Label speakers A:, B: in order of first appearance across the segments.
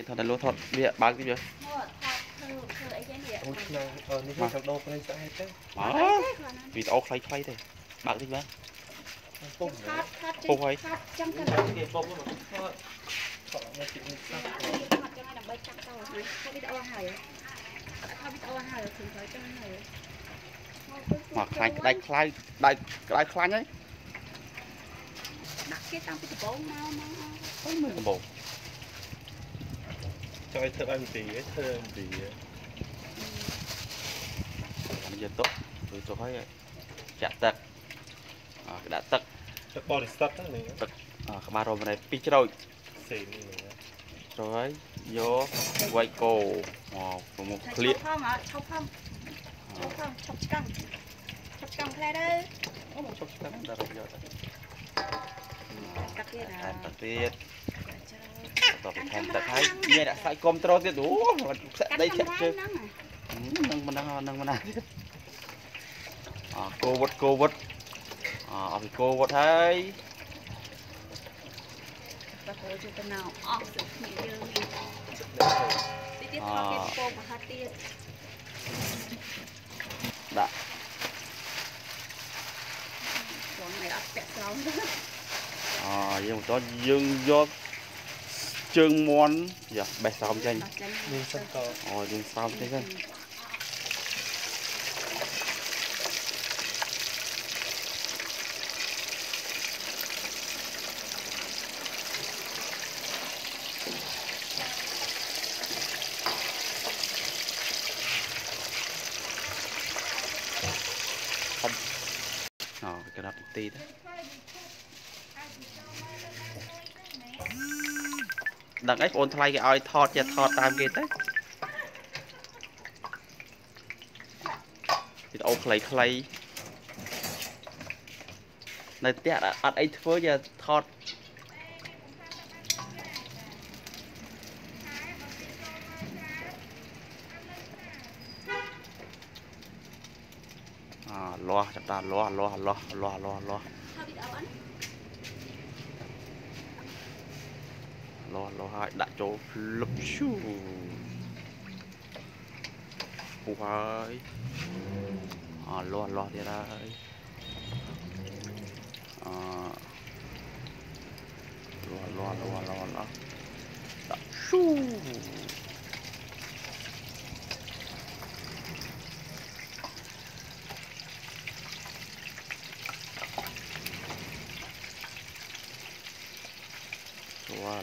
A: គេថតតែលោថតវាបើកតិចយើ
B: មកថតធ្វើធ្វើអីចេះនេះ
C: អូឆ្នាំអឺនេះគឺចង់ដោប្រេងស្អែកទេ
A: អើវីដេអូខ្លីៗទេបើកតិចមើល
C: ពុំ
B: ថតថត
A: ពុះហើយ
B: ថតចឹងទៅ
C: គេពុំមកថតថតមកទីនេះស្អាត
B: ថតចឹងឲ្យដើម្បីចាប់តោះណាថតវីដេអូហើយថតវីដេអូហើយឃើញទៅចឹងហើយ
A: មកខ្លាញ់ក្តាច់ខ្លាយដៃក្តាច់ខ្លាញ់ហើយ
B: ដាក់គេតាំងពីដំបូងមកមក
A: អើមើលដំបង
C: ចង់ឲ្យធ្វើឲ្យទីធ្វើឲ្យទី
A: អានេះយកទុកធ្វើទុកហើយចាក់ទឹកអឺដាក់ទឹក
C: ទឹកបរិសុទ្ធហ្នឹង
A: អក្បាលរមណែពីរជ្រោច
C: ផ្សេងនេះ
A: ជ្រោចហើយយកវាយកោមកមក
B: ឆា
A: ក្លៀក
B: ផងអត់ឈប់ផងឈប់ផងឈប់ឆ្កាំងឈប់ឆ្កាំងផ្លែទៅ
A: អូមកឈប់ឆ្កាំដល់យកទៅ
B: កាត់ទៀត
A: ថែ
B: អា
A: មទឹកទៀត
B: ច្រើន
A: តបថែមទឹកហើយមានដាក់សាច់គ្រប់ត្រូលទៀតអូខ្សែ
B: កាត់
A: ដី
B: ខា
A: ធា
B: ង
A: ក់
B: ក្រៅ
A: ជើង
B: ហ្នឹង
A: នឹងមិនដឹងនឹងមិនណាទៀតអកូវុតកូវុតអអស់ពីកូវុតហើយ
B: បើចូលទៅទៅណៅអស់សុខគ្នាយើងនេះទីទៀតថតទៀតពោប្រហិតទៀត
A: ដាក់
B: បងមិនអត់ពាក់ស្រោម
A: អយើងបន្តយើងយក ជើងមន់យ៉ាបេះស្រោមចេញ
C: មានសិនត
A: អូយើងស្រោមចេញទៅអូក្រាត់ទីទៅ ដឹងអីបងថ្លៃគេឲ្យថតចេះថតតាមគេទៅវីដេអូខ្លីៗនៅផ្ទះអត់អីធ្វើយកថតអលាស់ចាប់តាលាស់លាស់លាស់លាស់លាស់លាស់
B: ថតវីដេអូអត់
A: លាស់លាស់ហើយដាក់ចូលភ្លឹបឈូពុះហើយអលាស់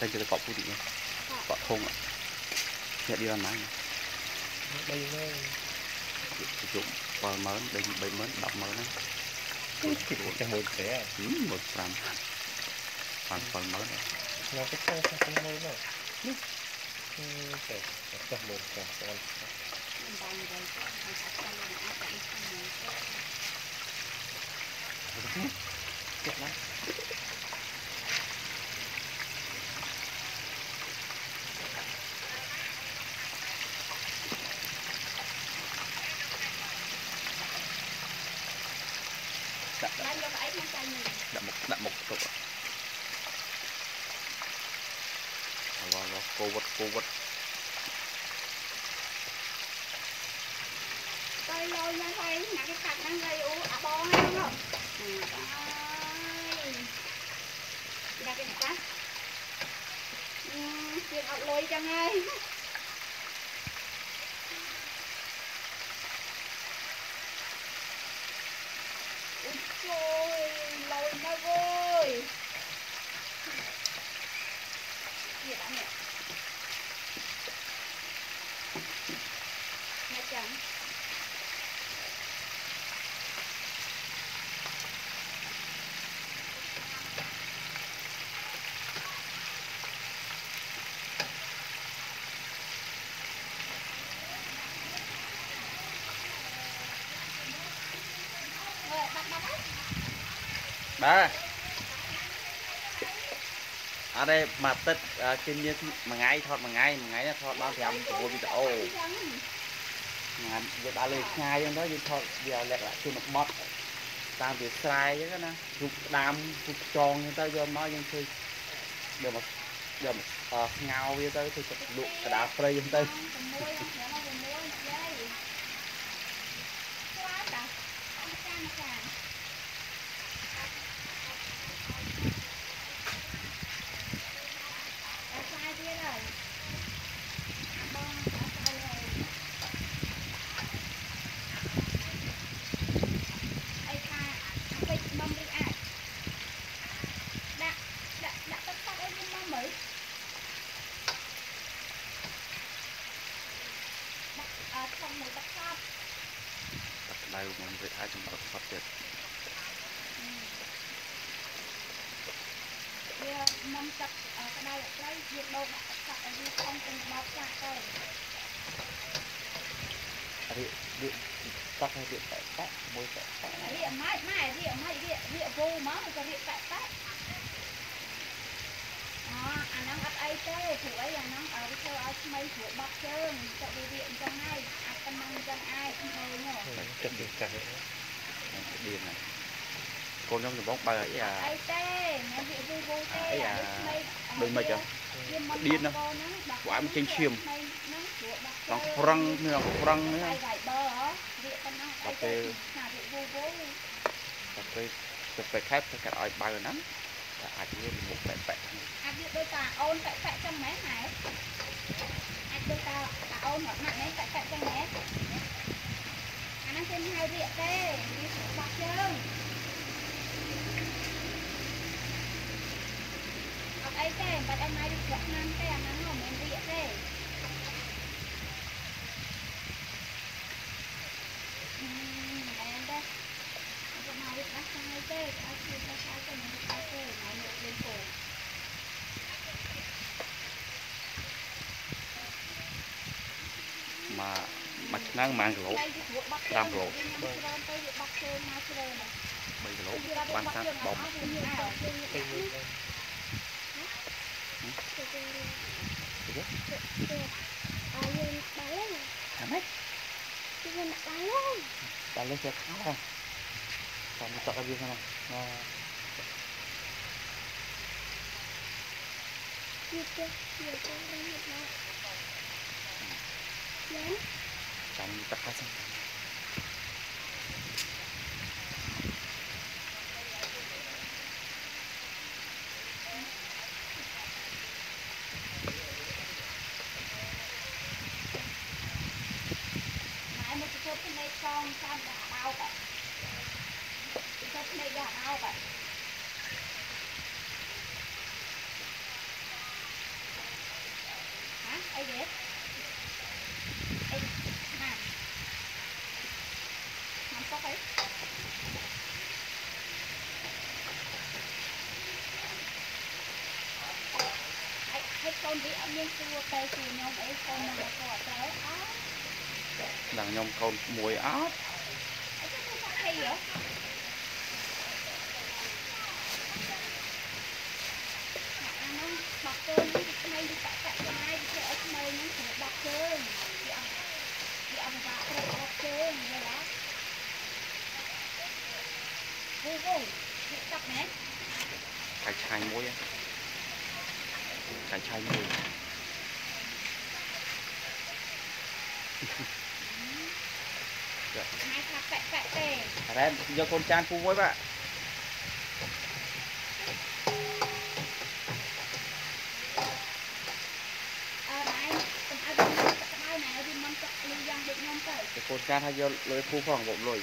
B: បងក៏មិនមួកលោណាបង
A: ឈូ
B: អាបងបានមួកលោណាបងមកតែតោអីទៅគេសាតំដុំដុំដែរមកបាញ់លើណាបាញ់
A: តែគេទៅកប់ពុះទីនេះកក់ធុងអ្នកឌីអនឡាញ
C: បីហ្នឹង
A: ជុំ70000ដេញ30000 100000ហ្នឹង
C: គឺចាំមួយតែ
A: ហឹមមើល5 5 70000
C: មកទៅខាងខាងមួយនោះនេះតែចាំមួយតែស្អាត
B: បាញ់ទៅខាងសាច់ខាងណាអត់តែខាងណា
A: ចិត្តណាដាក់
B: បាញ់យកអីក្នុងចាញ់នេះ
A: ដាក់មុខដាក់មុខទុកអឡឡ កូវិតកូវិត
B: ទៅលោយ៉ាងហើយណាគេកាត់ហ្នឹងហើយអូអាបងហ្នឹងអើយដាក់គេកាត់អឺជាអត់លុយចឹងហើយអូជួយលុយណាស់អើយទៀតអានេះណាចាំ
A: អ បាទអត់ទេមួយអាទិត្យអឺគេមានមួយថ្ងៃថតមួយថ្ងៃមួយថ្ងៃថតបាន5 6វីដេអូងាត់យកដល់លើឆ្ងាយអញ្ចឹងទៅយើងថតវាលក្ខណៈជនបទតាមវាស្រែអញ្ចឹងណារូបក្តាមរូបខ្យងអញ្ចឹងទៅយកមកយើងធ្វើយកមកយកមកអឺស្ងោរវាទៅធ្វើទឹកលក់កដាលព្រៃអញ្ចឹងទៅ
B: 6អង្គ6អង្គ6យាយស្វាតាអង្គចានចានតែស្វាទៀតហើយបងអត់ស្អីហើយអីថាពេជ្រមុំឬអាចដាក់ដាក់ដាក់ទឹកទឹកអីមុំមើលដាក់អត់ធំមួយទឹកសាប់
A: ទឹកក្តៅមិន វាអាចចំអត់ផុតទៀត
B: វាមុំទឹកអឺក្តៅអត់ត្រូវវាដូរដាក់ទឹកសាប់ឲ្យវាខំទាំងបបចាក់ទៅ
A: រៀករៀកទឹកឲ្យរៀកតែតែមួយតែតែ
B: រៀកម៉េចម៉ែរៀកម៉េចរៀករៀកវូមកមិនក៏រៀកប៉ែកប៉ែកអូអាហ្នឹងអត់អីទេព្រោះអីអាហ្នឹងអើវាធ្វើឲ្យថ្មីព្រោះបត់ជើងទៅវារៀកអញ្ចឹងហើយអាប៉ុណ្ណឹងអញ្ចឹងអាចឃើញហ៎
C: ចិត្តវាកាត់
A: នឹងស្តៀងហើយកូនខ្ញុំដំបងបើអីអា
B: អីទេមិនរៀកវូវូទេ
A: អីអា
B: ថ្មី
A: ដូចមិនចឹង
B: វាមិន
A: ឌៀនណា
B: ហ្នឹងដាក់
A: ពួកឯងចេញឈាម
B: ហ្នឹងព្រោះដាក់
A: ឡងប្រឹងនេះឡងប្រឹងនេះ
B: ហើយ Viber ហ៎រៀកប៉ុណ្ណឹងអីទេថារៀកវូវូ
A: តែពេលទៅពេលខែទៅកាត់ឲ្យបើហ្នឹងតែអាចវាមុខបែកបែក
B: អាចវាដូចតាអូនប៉ែកប៉ែកចឹងមែនហ៎អាចដូចតាតាអូនរត់ណាស់មែនប៉ែកប៉ែកចឹងមែនអា ហ្នឹងគេមិនហៅរៀកទេវាបាក់ជើងអត់អីទេមិនបាច់ឲ្យម៉ែរៀកដាក់ឆ្នាំទេអាហ្នឹងមិនមែនរៀកទេអឺមិនមែនទេអត់មករៀកដាក់ឆ្នាំទេអត់ជួយតែតែទៅមិនតែទេម៉ែមកលេងពូ
A: មក មួយឆ្នាំ1គីឡូ
B: 5គីឡូ
A: 5គីឡូ
B: ខ្ញុំច្រើនទៅវាបាក់ជើងមកជ្រៅណាស់
A: 3គីឡូបាន30បំ
C: ពេលមួយដែរ
A: អាម៉េចតែលេខទៅខោតាមតក់ឲ្យវាហ្នឹងអឺចាំទឹកខាស
B: ម៉ែ Yang 整 មួយអត់អីទៅសាក់ហីហ៎អានោះបាក់ជើងនេះថ្មីវាតាក់តាក់យ៉ាងណាវាធ្វើឲ្យថ្មីហ្នឹងស្រួលបាក់ជើងវាអត់វាអត់បាក់ត្រូវបាក់ជើងយល់អត់វូវូវាតាក់មែន
A: កាយឆាយមួយកាយឆាយមួយ
B: ម៉ែថាប៉ែកប៉ែកទេ
A: រ៉ែនយកកូនចានពូមួយបាទ
B: អឺម៉ែកុំឲ្យវាទឹកក្តៅម៉ែឲ្យវាមិនទឹកលីយ៉ាងដូចខ្ញុំទៅ
A: យកកូនចានឲ្យយកលុយពូផងបងលុយ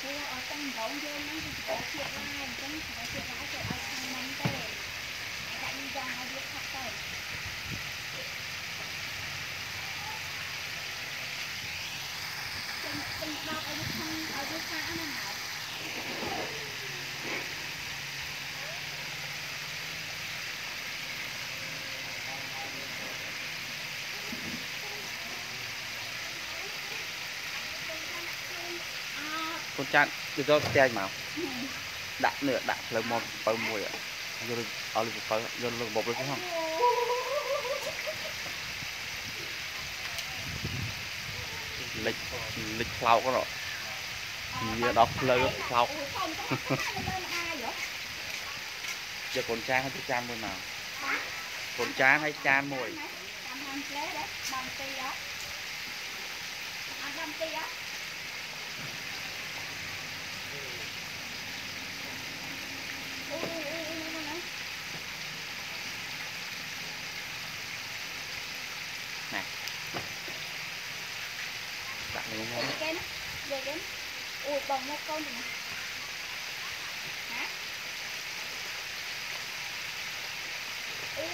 B: ព្រោះអត់ទាំងដងយើងហ្នឹងវាសុខភាពឡាយអញ្ចឹងសុខភាពឡាយទៅឲ្យខាងមិនទេដាក់លីយ៉ាងឲ្យវាខាត់ទៅចឹងចឹងដល់ឲ្យវាខាងឲ្យវាខាក់ហ្នឹងហ៎ អ
A: កូនចានទៅយកផ្ទះមក
B: អ
A: ដាក់នេះដាក់ផ្លូវមកបើមួយយកលើអស់លើបើយកលើបបលើផងលិចលិចផ្លោកហ្នឹងវាដល់ផ្លូវផ្លោកយកកូនចានឲ្យទៅចានមួយមកកូនចានឲ្យចានមួយ
B: ចាំហាន់ផ្លែដែរបងទីអត់អត់ចាំទីអត់ អូអូអូអូណា
A: ដាក់នេះមក
B: យកគេណាយកគេអូបងមកកូនទៅណាណាអូ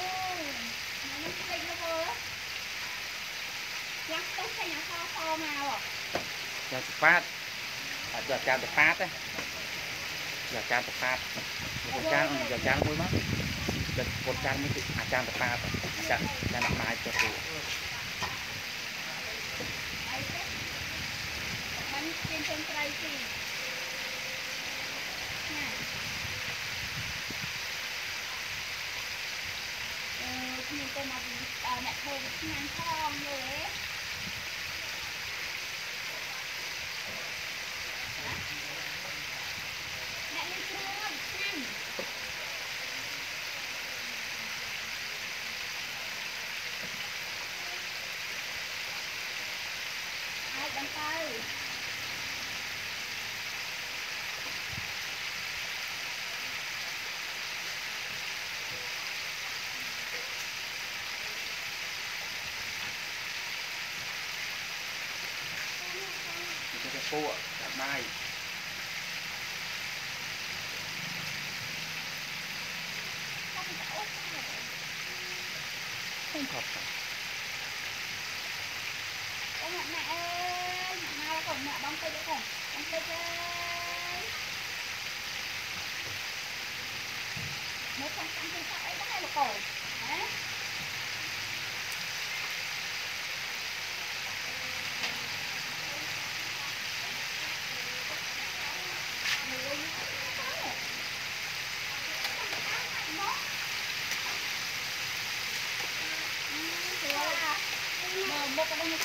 B: នេះផ្លេចមកមើល យ៉ាងទៅចេញអសសមកហ៎
A: ចានតប៉ាតអត់យកចានតប៉ាតទេយកចានតប៉ាតយកកូនចានយកចានមួយមកយកកូនចានមួយទៅអាចានតប៉ាតអាចានចានដាក់ម៉ាយទៅគូ
B: អីទេបានជិះជើងត្រីទីណាអឺខ្ញុំទៅមកអ្នកធ្វើវិញ្ញាណផងយល់ទេ ទៅ
A: ទៅគូដាក់ម៉ាយ
B: không có ốp rồi
A: ខ្ញុំខត់
B: Ôi mẹ mẹ ơi, mẹ mai còn mẹ bóng cây đấy còn, bóng cây ơi. Một con cắn trên sợi đó hay là cổ, đấy.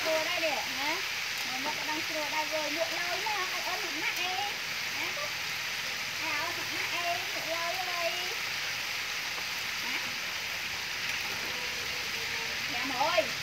B: លមុខក៏ដឹងស្រួលដែរនេះណាមើលមុខក៏ដឹងស្រួលដែរវើលក់ឡើយណាឲ្យអត់មកណាក់អេណាទៅឲ្យអត់មកណាក់អេលក់ឡើយហើយណាយ៉ាមកអើយយ៉ា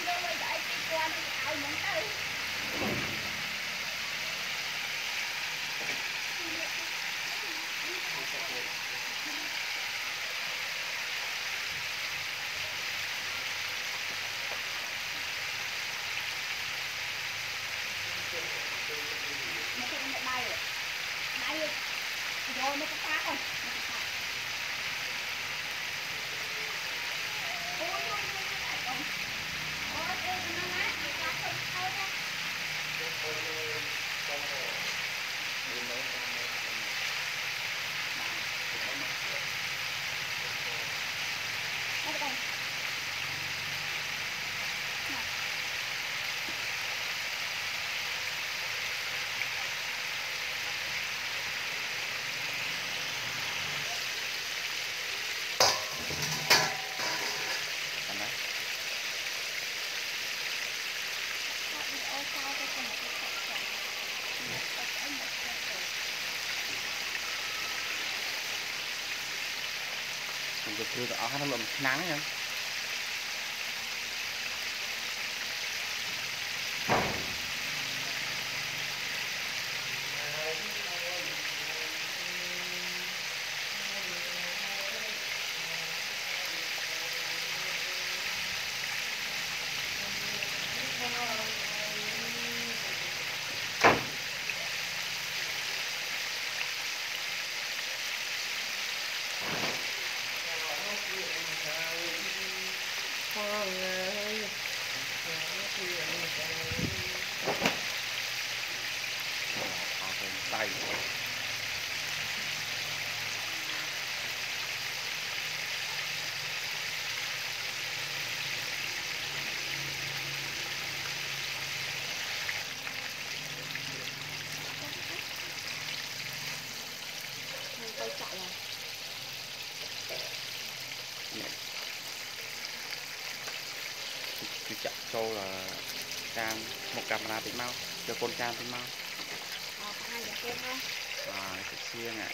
B: Ôi, đừng đánh đôi rồi, đợi đi quán cái áo nhấn tới. nó vừa chưa được ở nó
A: lượm nắng nha. ចាក់ចូលអឺកានមុខកាមេរ៉ាតិចមកយកកូនកានតិចមក
B: អត់ហាញតែគេហ្នឹង
A: បាទទឹកសៀងអា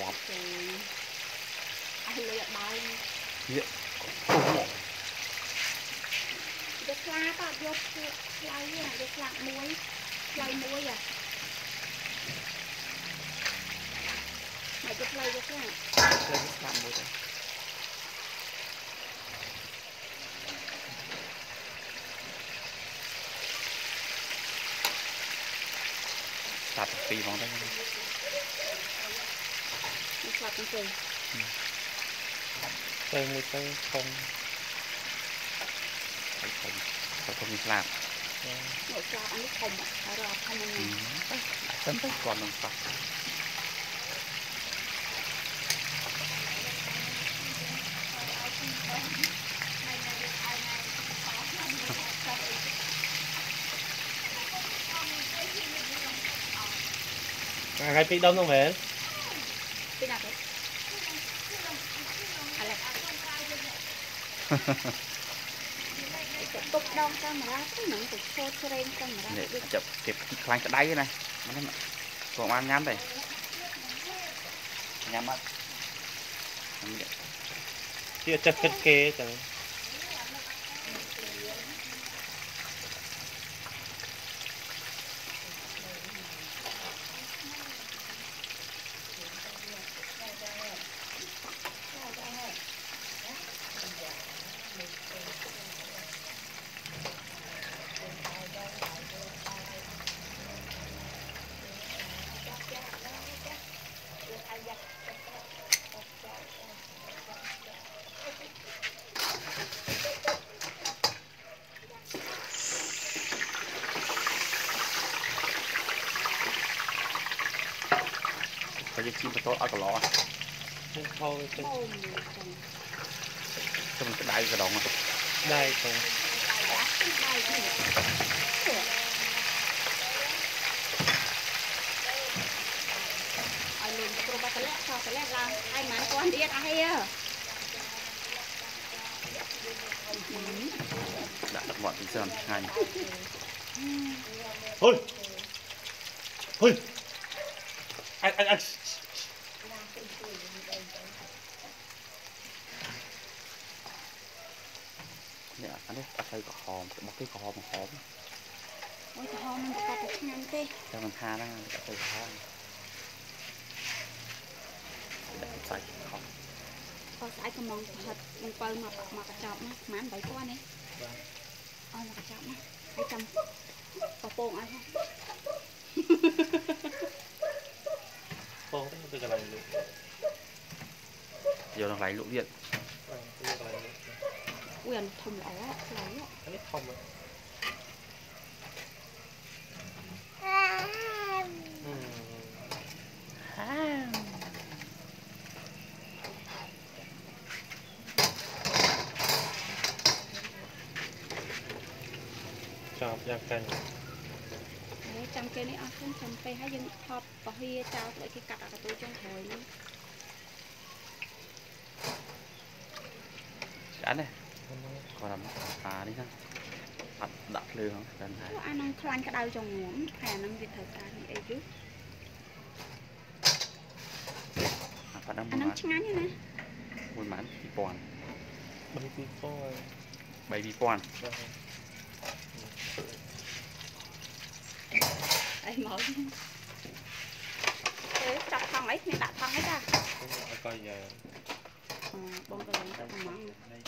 A: វ៉ាប់
B: ទៅអស់លុយអត់ដល់
A: អូ
B: យកខ្លាក៏យកផ្លៃនេះយកខ្លាមួយផ្លៃមួយអា មកយកផ្លៃយកខ្លា
A: លើកស្លាប់មួយទៅស្លាប់ពីរហ្មងទៅ
B: មកស្លាប់ទៅទៅ
C: ទៅមួយទៅធំ
A: ហើយខ្ញុំទៅខ្ញុំស្លាប់
B: មកស្លាប់អានេះធំហើយរត់ធំហ្នឹង
A: សិនទៅគាត់នឹងស្លាប់
C: អាថ្ងៃពីរដុំហ្នឹងមែន
B: ពីណាទៅអាឡែទៅទុកដងកាមេរ៉ាទៅនឹងទៅឈរស្រេងកាមេរ៉ា
A: នេះ
B: ដូច
A: ចាប់គេខ្លាញ់ក្តៅណាមិនក៏បានញ៉ាំដែរញ៉ាំអត់ញ៉ាំនេះ
C: ជាចិត្តគិតគេចឹង
A: បើយើងជិះបន្ទោ អត់កន្លោ
C: ខ្ញុំខោទៅ
B: អូម
A: ខ្ញុំក្តៅកដង
C: ដៃទៅ
B: ដៃទៅឲ្យលឿនគ្រប់បាត់តលាក់សោះតលាក់ឡើងឲ្យមិនគាត់ទៀតអស់ហី
A: ដាក់ទឹកមាត់ពីសិនឆ្ងាញ់
C: ហុយហុយអត់អត់អត់
A: នេះអានេះអត់ទៅក្រហមរបស់គេក្រហមក្រហម
B: អូយក្រហមមិនកាត់តែឆ្ងាញ់ទេ
A: តែមិនថាហ្នឹងទៅក្រហមដាក់សាច់ខំ
B: ក៏ស្អែកកំងប្រហិតនឹងបើមកមកកញ្ចប់ណាប្រហែល3000នេះអស់មកកញ្ចប់ណាហើយចាំបពងឲ្យផង
C: បងទៅកន្លែងលុប
A: យកនឹងឡៃលក់ទៀត
C: ទៅកន្លែងលុប
B: អ៊ុយអានធំល្អខ្លាំង
C: អានេះធំហ៎ចាប់យ៉ាងកាញ់
B: ហើយចាំគេនេះអស់ខ្ញុំចាំពេលហើយយើងថតពហិចោលឲ្យគេកាត់អាកន្ទុយចុងក្រោយនេះ
A: ឆ្អិនទេគាត់ ថាអានេះហ្នឹងអត់ដាក់ភ្លើងហ្នឹងតែថា
B: អានឹងខ្លាញ់ក្តៅចងងំហើយអានឹងវាត្រូវការនេះអីយូរ
A: អាប៉ាហ្នឹង
B: អា
A: មួយ
B: នឹង
A: ម៉ាន
B: ឆ្ងាញ់ណាស់ណា
A: មួយម៉ាន2000
C: បីពីរពណ៌
A: 3 2000
C: បាទ
B: អីមកអេចាប់ថងអីគ្នាដាក់ថងអីចា
C: អត់ក៏យ៉ាង
B: អឺបងក៏ឡើងទៅប្រហែល